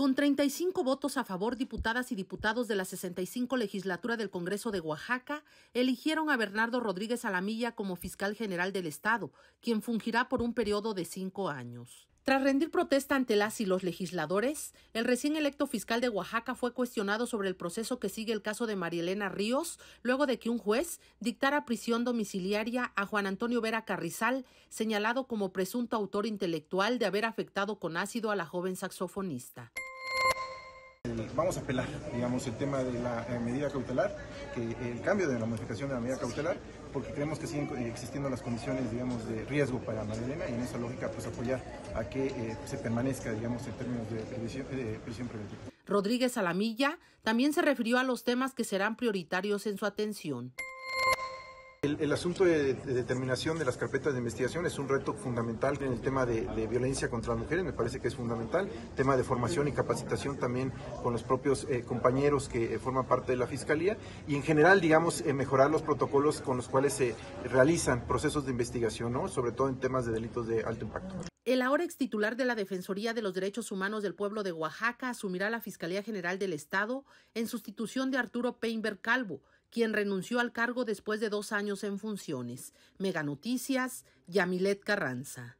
Con 35 votos a favor, diputadas y diputados de la 65 legislatura del Congreso de Oaxaca eligieron a Bernardo Rodríguez Alamilla como fiscal general del Estado, quien fungirá por un periodo de cinco años. Tras rendir protesta ante las y los legisladores, el recién electo fiscal de Oaxaca fue cuestionado sobre el proceso que sigue el caso de Marielena Ríos, luego de que un juez dictara prisión domiciliaria a Juan Antonio Vera Carrizal, señalado como presunto autor intelectual de haber afectado con ácido a la joven saxofonista vamos a apelar, digamos, el tema de la eh, medida cautelar, que el cambio de la modificación de la medida cautelar, porque creemos que siguen existiendo las condiciones, digamos, de riesgo para Marilena y en esa lógica, pues apoyar a que eh, se permanezca, digamos, en términos de prisión, prisión preventiva. Rodríguez Alamilla también se refirió a los temas que serán prioritarios en su atención. El, asunto de, determinación de las carpetas de investigación es un reto fundamental en el tema de, violencia contra las mujeres, me parece que es fundamental. Tema de formación y capacitación también con los propios eh, compañeros que eh, forman parte de la Fiscalía y en general, digamos, eh, mejorar los protocolos con los cuales se realizan procesos de investigación, ¿no? sobre todo en temas de delitos de alto impacto. El ahora ex titular de la Defensoría de los Derechos Humanos del Pueblo de Oaxaca asumirá la Fiscalía General del Estado en sustitución de Arturo Peinberg Calvo, quien renunció al cargo después de dos años en funciones. Mega Noticias, Yamilet Carranza.